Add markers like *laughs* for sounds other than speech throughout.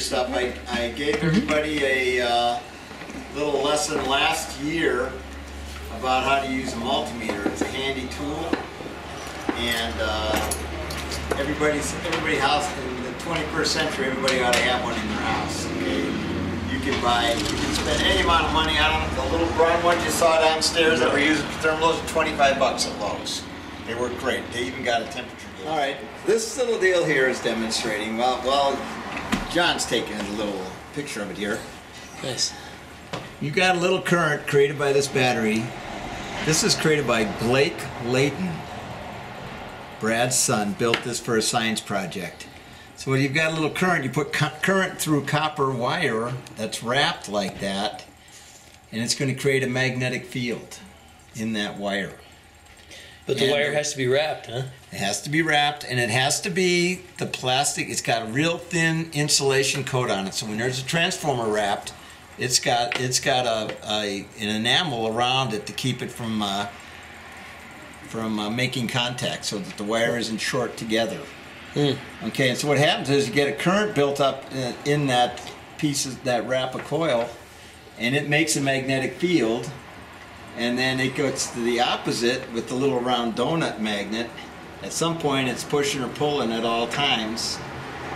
stuff. I, I gave everybody a uh, little lesson last year about how to use a multimeter. It's a handy tool, and uh, everybody's everybody house in the 21st century, everybody ought to have one in their house. Okay, you can buy, you can spend any amount of money on them. The little brown ones you saw downstairs that we're using for thermals are 25 bucks at Lowe's. They work great. They even got a temperature gauge. All right, this little deal here is demonstrating. Well, well, John's taking a little picture of it here. Nice. You got a little current created by this battery. This is created by Blake Layton. Brad's son built this for a science project. So when you've got a little current, you put cu- current through copper wire that's wrapped like that, and it's going to create a magnetic field in that wire. But the And- wire has to be wrapped, huh? It has to be wrapped, and it has to be the plastic. It's got a real thin insulation coat on it. So when there's a transformer wrapped, it's got it's got a, a an enamel around it to keep it from uh, from uh, making contact, so that the wire isn't short together. Okay, and so what happens is you get a current built up in, in that piece of that wrap of coil, and it makes a magnetic field, and then it goes to the opposite with the little round donut magnet. At some point, it's pushing or pulling at all times,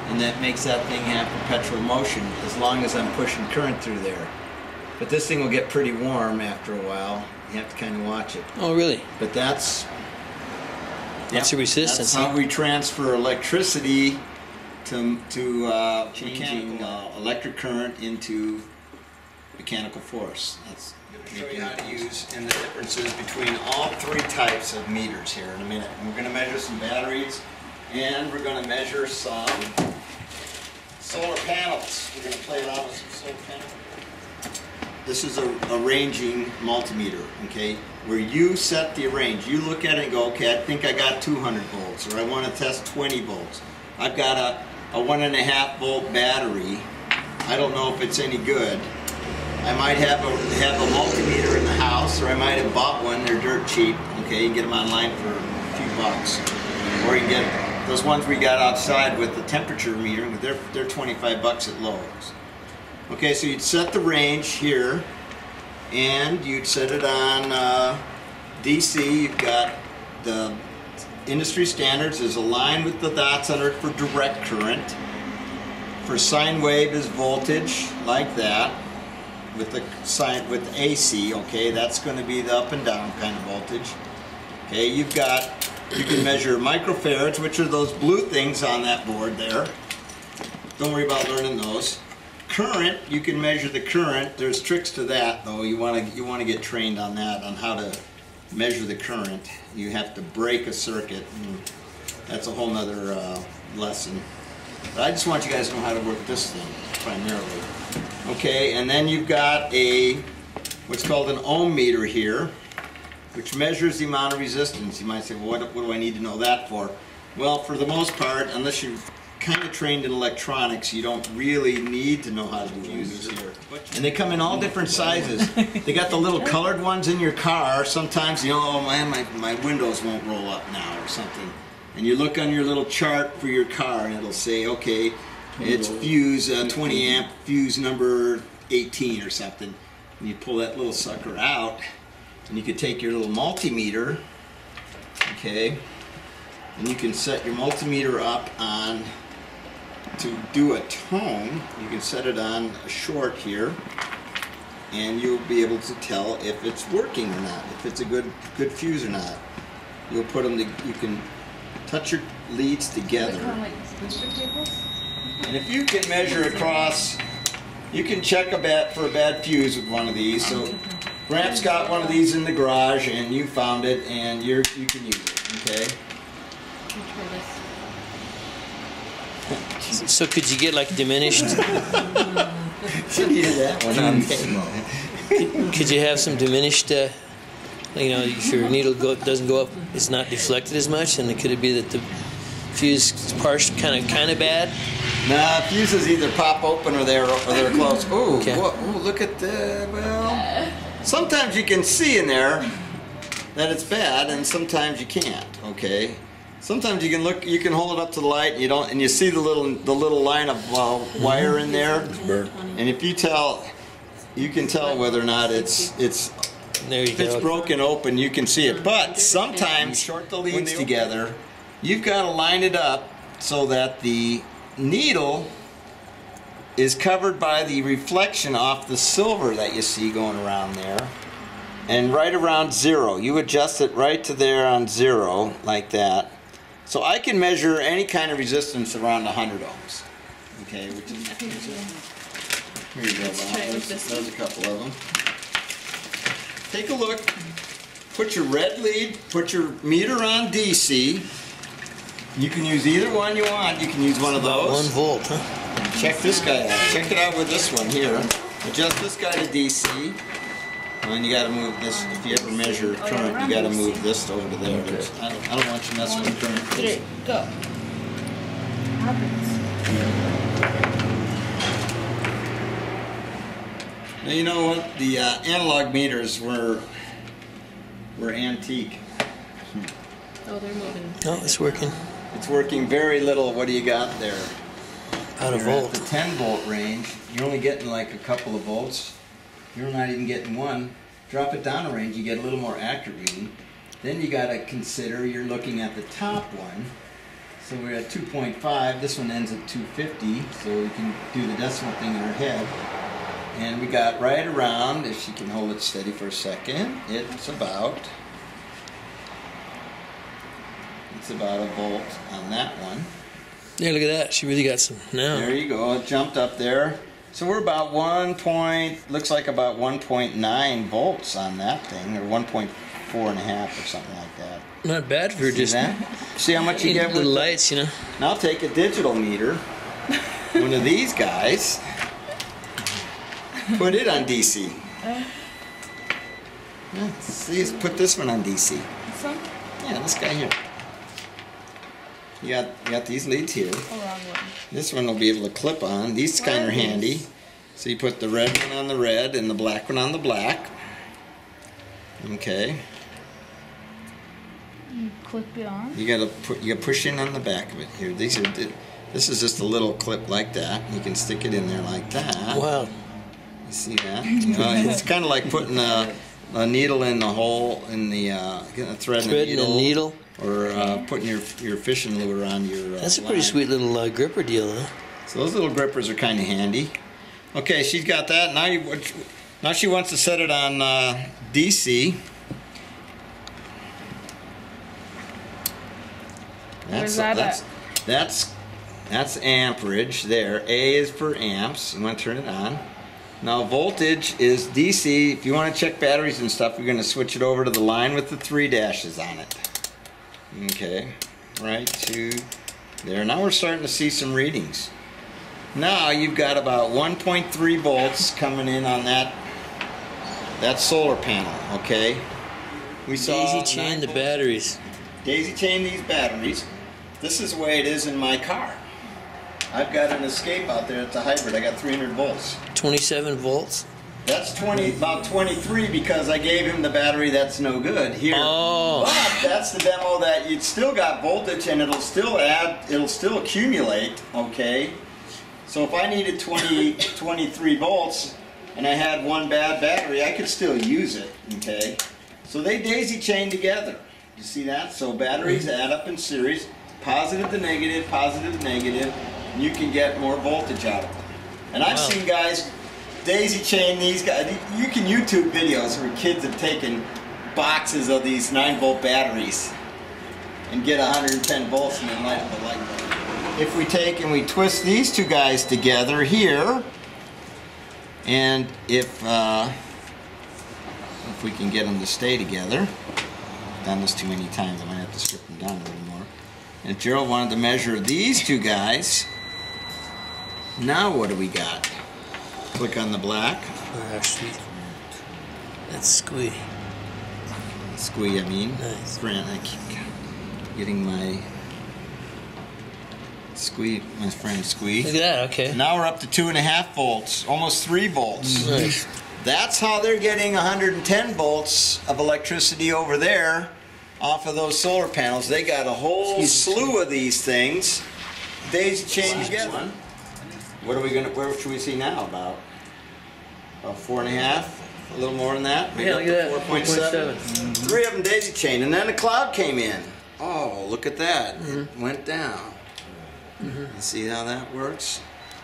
and that makes that thing have perpetual motion as long as I'm pushing current through there. But this thing will get pretty warm after a while. You have to kind of watch it. Oh, really? But that's That's the resistance, That's how huh? we transfer electricity to to uh, changing uh, electric current into mechanical force. That's show you how to use and the differences between all three types of meters here in a minute. We're going to measure some batteries, and we're going to measure some solar panels. We're going to play around with some solar panels. This is a, a ranging multimeter, okay? Where you set the range. You look at it and go, okay, I think I got 200 volts, or I want to test 20 volts. I've got a, a one and a half volt battery. I don't know if it's any good. I might have a, have a multimeter in the house, or I might have bought one. They're dirt cheap, okay? You can get them online for a few bucks. Or you get those ones we got outside with the temperature meter, they're, they're 25 bucks at Lowe's. Okay, so you'd set the range here, and you'd set it on uh, DC. You've got the industry standards is aligned with the dots under it for direct current. For sine wave is voltage, like that, with the sine with AC. Okay, that's going to be the up and down kind of voltage. Okay, you've got you can measure microfarads, which are those blue things on that board there. Don't worry about learning those. Current, you can measure the current. There's tricks to that though. You want to you want to get trained on that on how to measure the current. You have to break a circuit. And that's a whole nother uh, lesson. But I just want you guys to know how to work this thing primarily. Okay, and then you've got a what's called an ohm meter here, which measures the amount of resistance. You might say, well, what, what do I need to know that for? Well, for the most part, unless you're kind of trained in electronics, you don't really need to know how to use this here. And they come in all different sizes. They got the little colored ones in your car. Sometimes, you know, oh man, my, my windows won't roll up now or something. And you look on your little chart for your car and it'll say, okay, it's fuse, uh, 20 amp fuse number 18 or something. And you pull that little sucker out and you could take your little multimeter, okay, and you can set your multimeter up on to do a tone. You can set it on a short here, and you'll be able to tell if it's working or not, if it's a good good fuse or not. You'll put them. To, you can touch your leads together. Like? And if you can measure across, you can check a bat for a bad fuse with one of these. So Gramps got one of these in the garage, and you found it, and you're you can use it. Okay. Can you try this? So could you get like diminished? *laughs* She needed that one on demo. could you have some diminished? Uh, you know, if your needle go, doesn't go up, it's not deflected as much, and it could it be that the fuse parts kind of kind of bad? Nah, fuses either pop open or they're or they're closed. Ooh, Okay. wha- ooh, look at the well. Sometimes you can see in there that it's bad, and sometimes you can't. Okay, Sometimes you can look, you can hold it up to the light, and you don't, and you see the little, the little line of uh, wire in there. And if you tell, you can tell whether or not it's it's There you if it's go. broken open, you can see it. But sometimes short the leads together. You've got to line it up so that the needle is covered by the reflection off the silver that you see going around there. And right around zero, you adjust it right to there on zero, like that. So I can measure any kind of resistance around 100 ohms. Okay, which is here you go. There's, there's a couple of them. Take a look. Put your red lead. Put your meter on DC. You can use either one you want. You can use one of those. One volt, huh? Check this guy out. Check it out with this one here. Adjust this guy to DC. And then you got to move this. If you ever measure current, you got to move this over to there. There's- I don't, I don't want you messing with current. Three, go. Now you know what? The uh, analog meters were were antique. Oh, they're moving. No, it's working. It's working very little. What do you got there? Out of volt. the 10 volt range. You're only getting like a couple of volts. You're not even getting one. Drop it down a range, you get a little more accurate reading. Then you got to consider you're looking at the top one. So we're at 2.5. This one ends at 250, so we can do the decimal thing in our head. And we got right around, if she can hold it steady for a second, it's about it's about a volt on that one. Yeah, look at that. She really got some now. There you go. It jumped up there. So we're about one point. Looks like about 1.9 volts on that thing, or 1.4 and a half, or something like that. Not bad for See just that? See how much you get with the- lights, you know. Now I'll take a digital meter, one of these guys, put it on DC. Yeah, see, let's put this one on DC. This one? Yeah, this guy here. You got you got these leads here. Oh, wrong one. This one will be able to clip on. These What kind are of handy. So you put the red one on the red and the black one on the black. Okay. You clip it on. You gotta put you gotta push in on the back of it here. These are this is just a little clip like that. You can stick it in there like that. Wow. You see that? You know, it's kind of like putting a, a needle in the hole in the uh, getting a thread, Thread in and a a needle, needle. Or uh, putting your your fishing lure on your. Uh, That's a pretty line. sweet little uh, gripper deal, huh? So those little grippers are kind of handy. Okay, she's got that. Now you now she wants to set it on uh, DC. Where's that that's, at? That's that's amperage there. A is for amps. You want to turn it on. Now voltage is DC. If you want to check batteries and stuff, you're going to switch it over to the line with the three dashes on it. Okay, right to there. Now we're starting to see some readings. Now you've got about 1.3 volts coming in on that that solar panel. Okay, we saw Daisy chain the batteries. Daisy chain these batteries. This is the way it is in my car. I've got an escape out there. It's a hybrid. I got 300 volts. 27 volts. That's 20, about 23 because I gave him the battery that's no good here. Oh. But that's the demo that you still got voltage and it'll still add, it'll still accumulate, okay? So if I needed 20, *laughs* 23 volts and I had one bad battery, I could still use it, okay? So they daisy chain together. You see that? So batteries mm-hmm. add up in series, positive to negative, positive to negative, and you can get more voltage out of them. And I've Wow. seen guys daisy chain these guys. You can YouTube videos where kids have taken boxes of these 9 volt batteries and get 110 volts and then light a light bulb. If we take and we twist these two guys together here, and if uh, if we can get them to stay together, done this too many times, I might have to strip them down a little more. And if Gerald wanted to measure these two guys, now what do we got? Click on the black, Oh, sweet. That's squee. squee. I mean, Nice. Grant, I keep getting my squee, my friend squee. Look at that, okay. Now we're up to two and a half volts, almost three volts. Mm-hmm. Nice. That's how they're getting 110 volts of electricity over there off of those solar panels. They got a whole Excuse me. slew of these things. Daisy chained together. What are we gonna? Where should we see now? About about four and a half, a little more than that. Maybe Yeah, up look at to that, 4.7. 4.7. Three of them daisy chained, and then a cloud came in. Oh, look at that! Mm-hmm. It went down. You see how that works?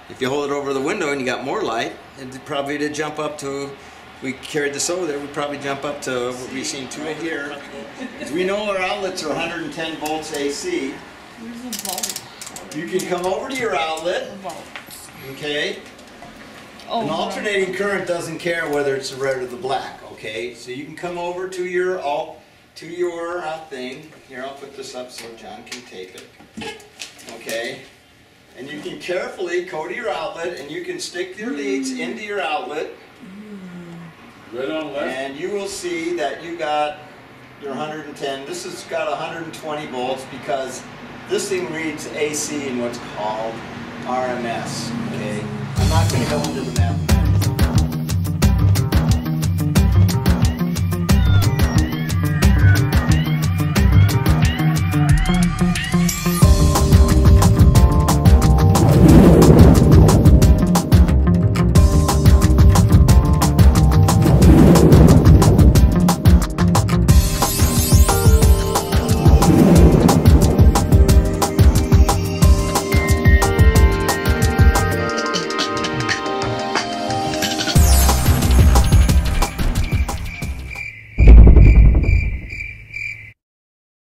If you hold it over the window and you got more light, it probably did jump up to. We carried this over there. We'd probably jump up to what we've seen two here. We know our outlets are 110 volts AC. Where's the vault? You can come over to your outlet, vault. Okay? Oh, An no. alternating current doesn't care whether it's the red or the black, okay? So you can come over to your alt, to your uh, thing. Here, I'll put this up so John can tape it. Okay? And you can carefully go to your outlet and you can stick your leads into your outlet Right on left. and you will see that you got your 110. This has got 120 volts because this thing reads AC in what's called RMS, okay? I'm not going to go into the math.